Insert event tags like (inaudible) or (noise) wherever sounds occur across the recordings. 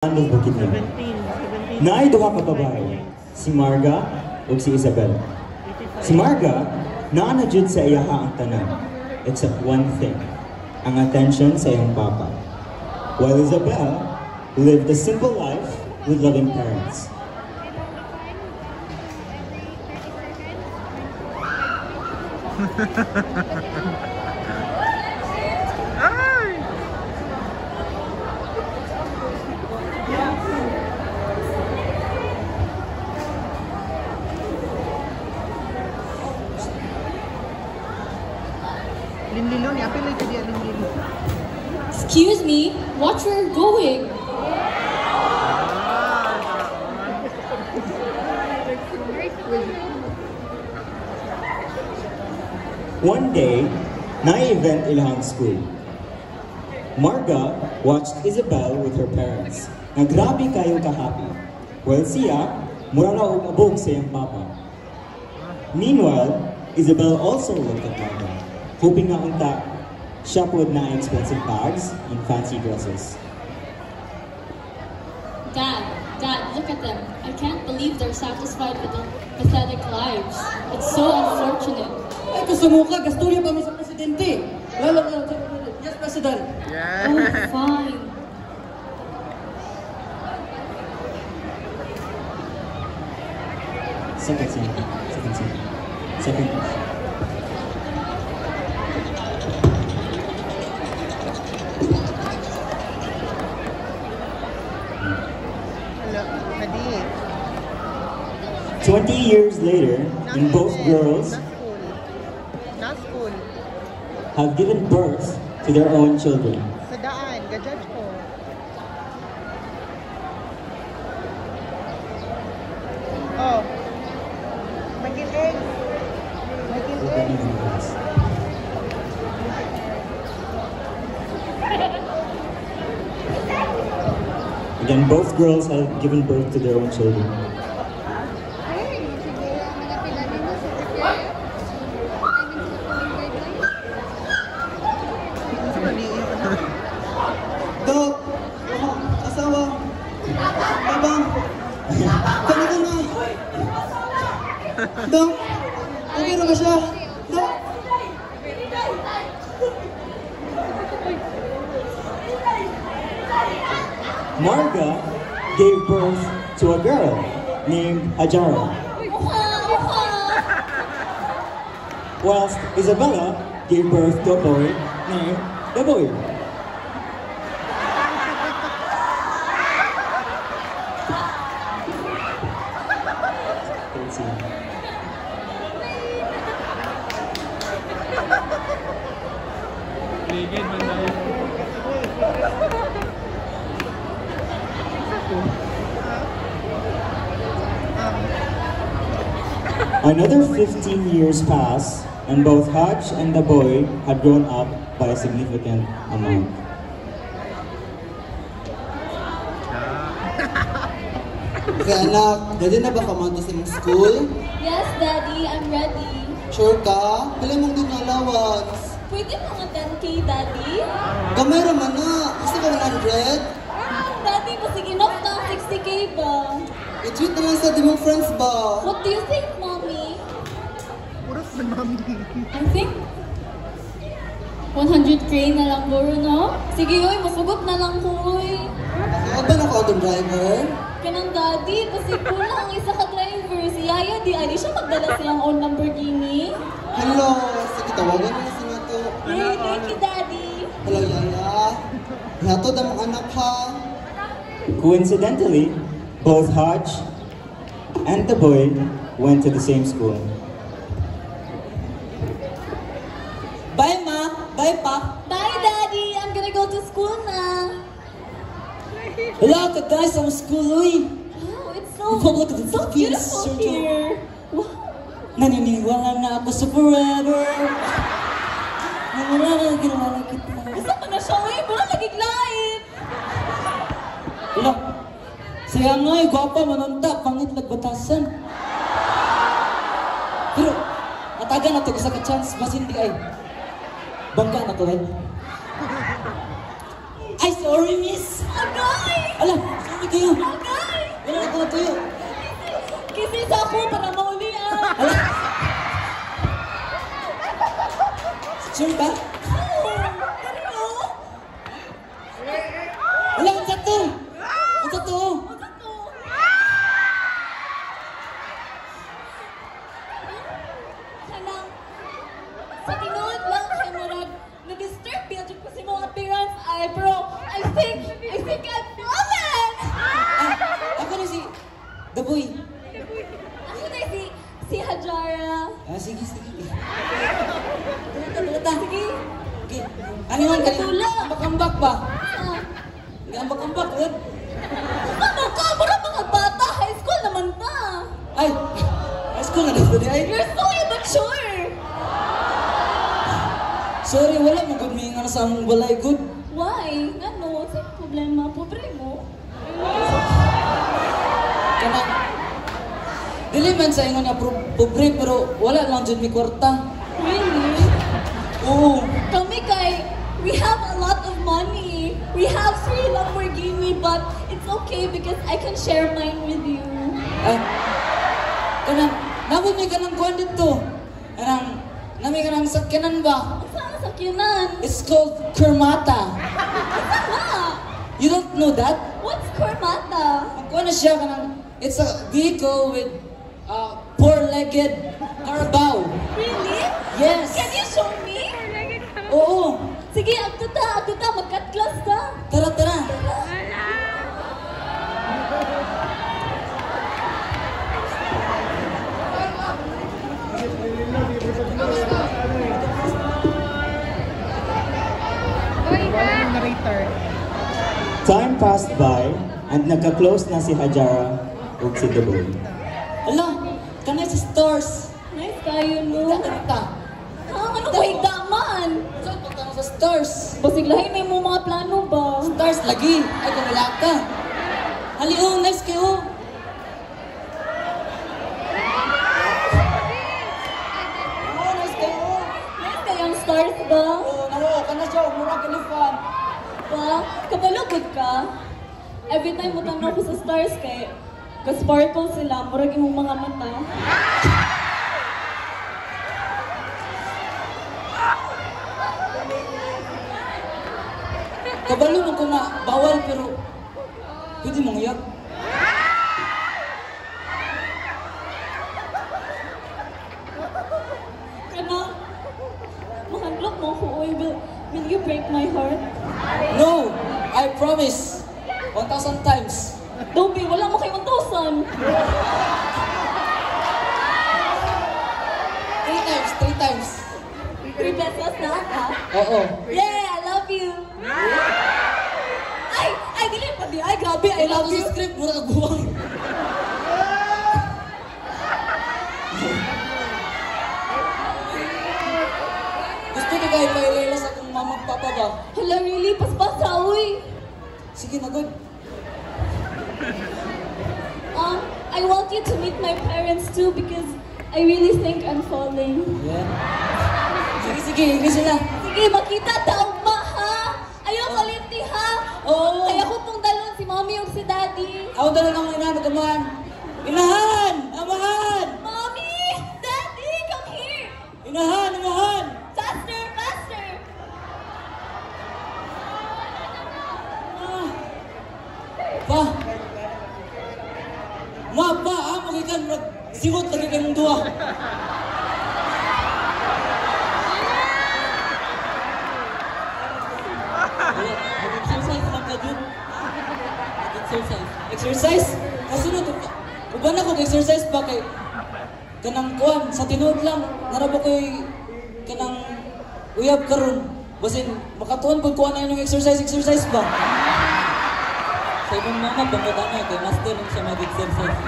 Ano bukid niya? 17, 17. Naay duha ka babae, si Marga ug si Isabel. Si Marga, naa na jud sa iyaha ang tanan, except one thing, ang attention sa iyang papa. While Isabel lived a simple life with loving parents. Ay! (laughs) Excuse me, watch where you're going. One day, na-event ilahang school. Marga watched Isabel with her parents. Nga grabe kayo ka-happy. Well, siya, mura na og abog sa iyang papa. Meanwhile, Isabel also looked at Marga, hoping nga unta siya po na expensive bags and fancy dresses. Dad, Dad, look at them. I can't believe they're satisfied with their pathetic lives. It's so unfortunate. Ay, kasumuka, gasturya pa mi sa presidente. Wala na, yes, president. Oh, fine. Second scene. Second scene. Second. 20 years later, and both girls Na school. Na school. have given birth to their own children. Sa daan, ga-judge ko. Oh. Again, both girls have given birth to their own children. Dok, ako, asawa. Babang. Kami ka na. Dok, okay na ba siya? Dok. Marga gave birth to a girl named Ajara, (laughs) whilst Isabella gave birth to a boy named Daboy. (laughs) Another 15 years passed, and both Hutch and the boy had grown up by a significant amount. (laughs) Okay, anak, ready na ba ka man sa imong school? Yes, Daddy, I'm ready. Sure ka? Pila mong din allowance? Pwede mga 10k, Daddy? Gamay raman na. Gusto ka 100? Ba? I-treat na lang sa di mong friends ba? What do you think, Mommy? Puro sa mami. I think 100k na lang, Boro, no? Sige, oy, masugot na lang ko, oy. Saan ba na ko auto driver? Kanang daddy, kasi kulang ang isa ka driver. Si Yaya, di ali siya magdala siyang own Lamborghini. Hello, sige tawagan mo na si Nato. Hey, thank you, Daddy. Hello, Yaya. Hatod ang mga anak ha. Coincidentally, both Hodge and the boy went to the same school. Bye, Ma. Bye, Pa. Bye, Daddy. I'm gonna go to school na. Wala ka guys sa school, uy. Wow, it's so, Ikaw, look at the so Philippines, beautiful Sir here. Wow. Naniniwala na ako sa forever. Naniniwala na ginawa na kita. Asa pa na siya, oy? Wala Saya nga eh, gwapa, manunta, pangit nagbatasan. Pero, matagal na to, kasi ka chance, mas hindi ay. Bangga na to, eh. Ay, sorry, miss. Agay! Ala, sorry kayo. Agay! Wala na ko na tuyo. Kisis ako para maulian. Ala. Sure ba? Na-disturb yun ko si mga appearance ay, pero I think, I think I'm fallen! Ah, ako na si The Boy. Ako na si, si Hajara. Ah, sige, sige. Dalata, dalata. Sige. Okay. Ano yun? Tula. Ambak-ambak ba? Ah, Hindi ambak-ambak, yun. Ano ka? Mura mga bata, high school naman ta. Ay, high school na ay. You're so immature. Sorry, wala mo nga na sa among balay good. Why? Ano? Sa problema? Pobre mo? Kana Dili man sa ingon nga pro- pobre pero wala lang jud mi kwarta. Really? Oo. Kami kay, we have a lot of money. We have three Lamborghini, but it's okay because I can share mine with you. Ay. Kana nabot mi kanang kuan dito. Kanang nami kanang sakyanan ba? Kinan? It's called Kermata. Sana? (laughs) You don't know that? What's Kormata? Ang kuan na siya kanang it's a vehicle with uh, four-legged carabao. Really? Yes. Can you show me? Oo. Sige, agto ta, agto ta, magkat class ka. Tara, tara. Wala narrator. Time passed by and nagka-close na si Hajara ug si Duboy. Ala, kanay sa stores. Nice kayo, no? kita. Ha, ano ba higdaman? Saan punta mo sa stores? Basig lahi may mo mga plano ba? Stars lagi. Ay, kung wala ka. Hali, oh, nice kayo. Kabalugod ka? Every time mo tanong ko sa stars kay ka-sparkle sila, murag imong mga mata. Kabalo mo ko nga, bawal pero pwede mong iyak. Kana, mahadlok mo ko, oy, will, will you break my heart? No, I promise. 1,000 times. Dobby, wala mo kay 1,000. Three times, three times. Three pesos na, ha? Oo. Yeah, I love you. Ay, ay, dili pa di. Ay, grabe, I love you. script, mura ka buwang. Gusto ni kayo mailayla sa akong mamang papa ba? Hala, really? Paspasa, uy. Sige na, good. Um, I want you to meet my parents too because I really think I'm falling. Yeah. Sige, hindi sila. Sige, makita taong ma, ha? Ayaw kalinti, ha? Oo. Kaya ko pong dalon si mommy o si daddy. Ako dala ng inahan, nagamaan. Inahan! Amahan! Mommy! Daddy, come here! Inahan! Amahan! Faster, faster! Ah. Pa! Ma, pa, ah, magikan, nagsingot lagi kayo mong duwa. Exercise lang ka dun. Exercise. Exercise? Kasunod, uban ako exercise pa kay kanang kuan sa tinuod lang narabo koy kanang uyab karon? Basin makatuon pud kuan na yung exercise exercise ba? Sa ibang mama bangkot na kay master lang siya mag-exercise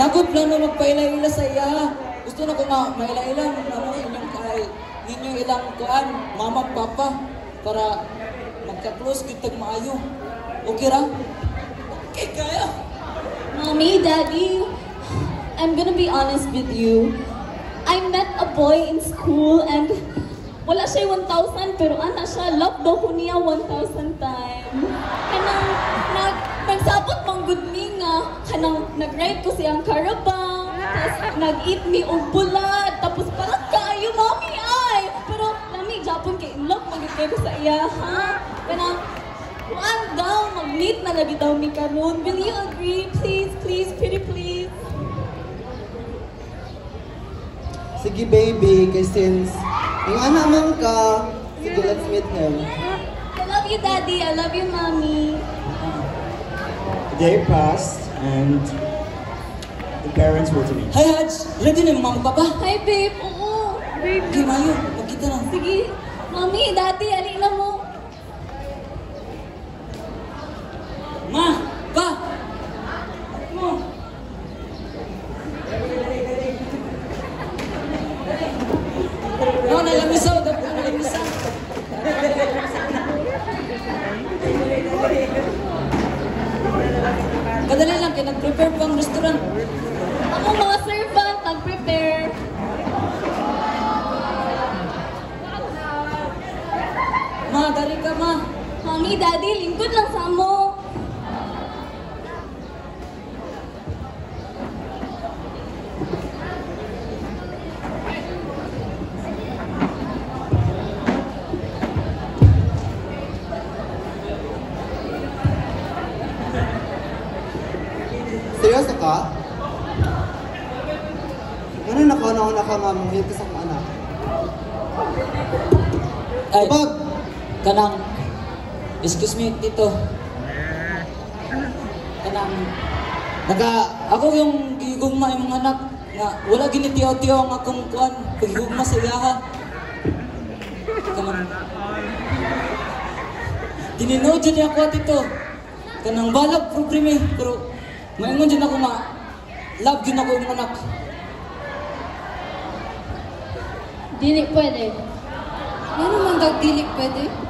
nagod plano magpaila-ila sa iya. Gusto na ko ma maila-ila ano inyong kay ninyo ilang kuan mama papa para magka-close kitag maayo okay ra okay kayo Mommy, Daddy, I'm gonna be honest with you. I met a boy in school and wala siya 1,000 pero ana siya love daw ko niya 1,000 times. Kanang nag nagsabot mang good me nga kanang nag-ride ko siyang caravan. Tapos (laughs) nag-eat me og bulad. Tapos parang ko sa iya ha. Kanang Kuan daw, mag-meet na lagi daw mi karon. Will you agree? Please, please, pretty please. Sige baby, kay since yung anak man ka, sige let's meet him. I love you, Daddy. I love you, Mommy. The day passed and the parents were to meet. Hi, Haj! Ready na yung mga papa? Hi, babe. Oo. Okay, Mayo. Magkita na. Sige. Mommy, Daddy, ali na mo. Ma! Pa! Mo! No, nalamisaw. Dapat ka nalamisaw. Kadali lang, kaya nag-prepare pa ang restaurant. Ako mga servant, nag-prepare. Ma, dari ka, ma. Mommy, Daddy, lingkod lang sa mo. Seryoso ka? Ano nakauna-una ka nga mong ka sa mga anak? Ay, Bag! Kanang, excuse me, tito. Kanang, naga, ako yung gigugma yung anak, nga, wala ginitiyaw-tiyaw ang akong kuan, pagigugma sa iyaha. Kanang, tininood dyan ako tito. Kanang balag probleme, pero, maingon dyan ako nga, love dyan ako yung anak. Dili pwede. Ano man daw dili pwede?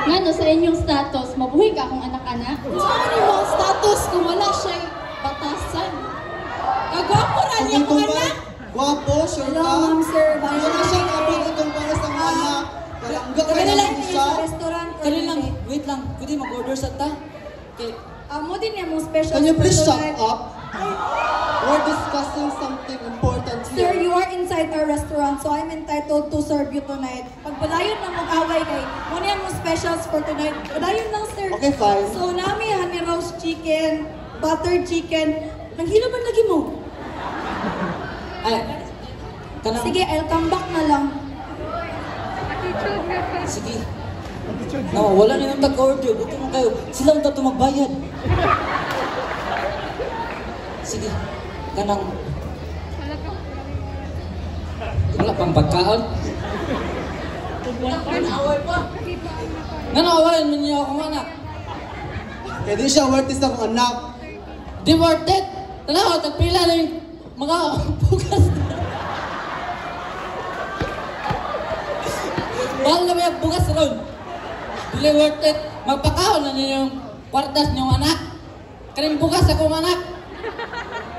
Ngano sa inyong status, mabuhay ka akong anak-anak? Ni mga status kung wala siya'y batasan. Kagwapo na niya ko anak. Gwapo, sure Hello, ka? ma'am, sir. Wala na siya kapag itong para sa mga anak. Kalangga ka Kami lang lang siya. sa restaurant. Kali lang, wait lang, pwede mag-order sa ta? Okay, Amo din yung mga special Can you please shut up? We're discussing something important inside our restaurant, so I'm entitled to serve you tonight. Pag padayon na mag-away kay, muna yan mo specials for tonight. Padayon lang, sir. Okay, fine. So, nami honey roast chicken, buttered chicken. Naghilo man lagi mo. ay, kanang, Sige, I'll come back na lang. Sige. No, wala na yung tag-order. Buto mo kayo. Sila ang tato magbayad. Sige. Kanang... Wala pang pagkaon. Naaway pa. Nanaawayan mo niya akong anak. Kaya di siya worth it mga anak. Di worth it. Tanaw, tagpila na yung mga bukas. Mahal na may bukas ron. Dili worth it. Magpakaon na niyo yung kwartas niyong anak. Kaning bukas akong anak.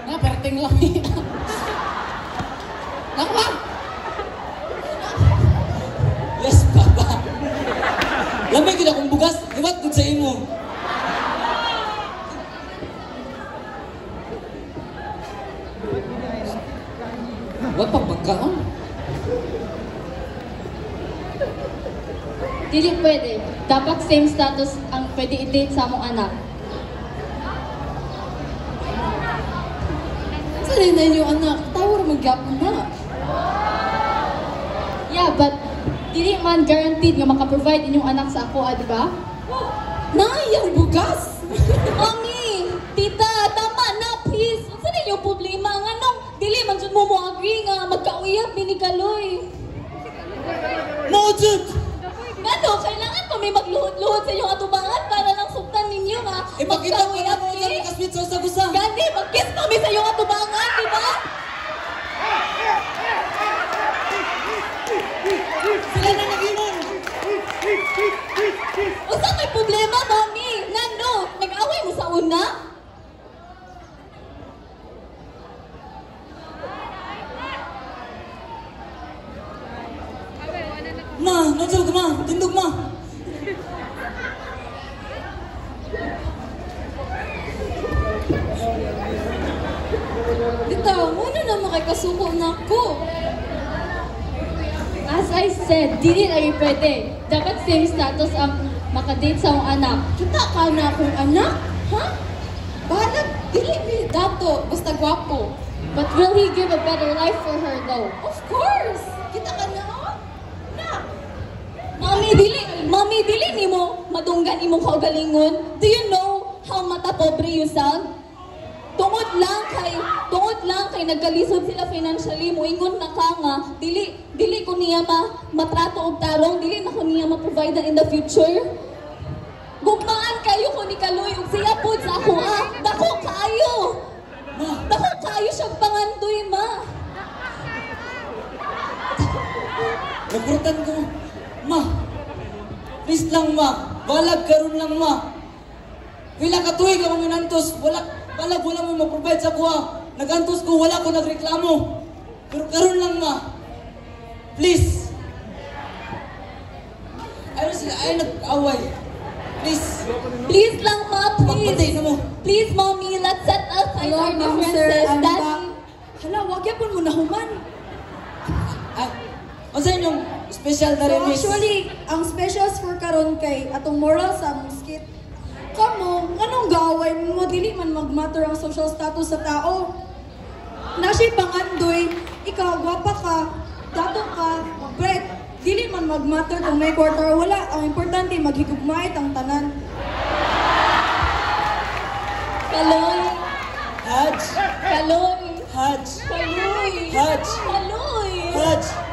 Na, perting lang (laughs) Nakwa! Lamay kita kong bugas. Iwat ko sa imo. Wala pang pagkaon. Dili pwede. Dapat same status ang pwede i-date sa among anak. Sa na yung anak, tawar magyap na. Yeah, but dili man guaranteed nga maka-provide inyong anak sa ako, ah, di ba? Nayang bugas! (laughs) Mami, tita, tama na, please. Unsa na yung problema nga nung dili man jud mo mo agree nga magkauyab ni ni Kaloy. No, Jud! Ngano, kailangan pa may magluhod-luhod sa inyong atubangan para lang suktan ninyo nga. Ipakita ko na Magkauyab mo sa kaswit sa usa-usa. Gandhi, mag-kiss kami sa iyong atubangan, di ba? Sila na nag-inom. Usa may problema, mami. Ngano, nag-away mo sa una? tindog ma. Bitaw, mo na na makikasuko na ko. As I said, dili yung pwede. Dapat same status ang makadate sa akong anak. Kita ka na akong anak? Ha? Bahala, dili mi dato, basta gwapo. But will he give a better life for her though? Of course! Kita ka na, oh? Na! Mami, dili, mami, dili ni mo madunggan imong kaugalingon. Do you know how mata pobre you sound? Tungod lang kay tungod lang kay nagkalisod sila financially moingon na ka nga dili dili ko niya ma matrato og tarong dili na ko niya ma-provide in the future. Gugmaan kayo ko ni Kaloy ug siya pud sa ako ah. Dako kayo. Dako kayo siya pangandoy ma. nakurutan ko. Ma, please lang ma. Balag karon lang ma. Pila ka tuig ako minantos. Wala, balag wala mo ma-provide sa kuha. Nagantos ko, wala ko nagreklamo. Pero karon lang ma. Please. Ayaw sila, ayaw nag-away. Please. Please lang ma, please. mo. Please mommy, let's set aside Hello, our differences. Ano Daddy. ba? Hala, wag yapon mo na human. Ah, ano sa inyong special na So rin, miss? actually, ang specials for karon kay atong moral sa among skit. Kamo, anong gaway mo dili man magmatter ang social status sa tao? Nasi pangandoy, ikaw gwapa ka, dato ka, bread, dili man magmatter kung may quarter o wala. Ang importante maghigugmait ang tanan. Kaloy. Haj. Kaloy. Haj. Kaloy. Haj. Kaloy. Haj. Thank you,